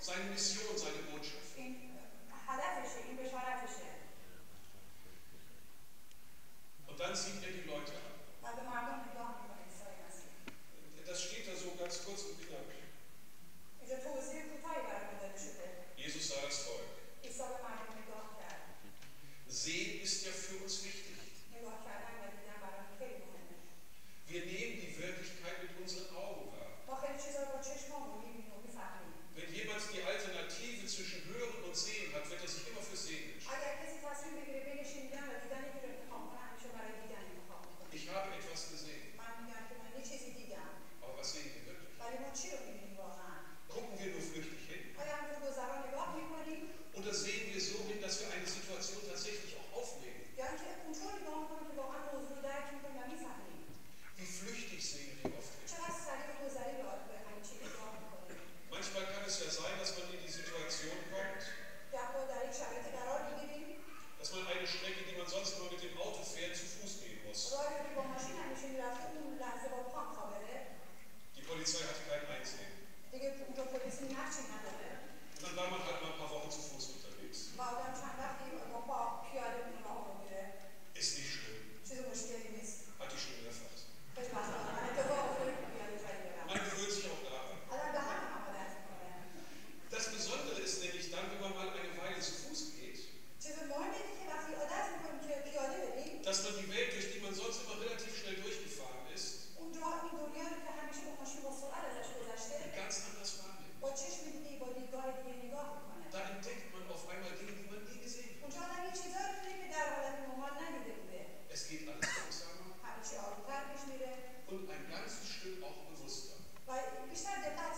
seine Mission, seine Botschaft. Olha, Autos wer zu Fuß gehen muss. Arkadaşlar detay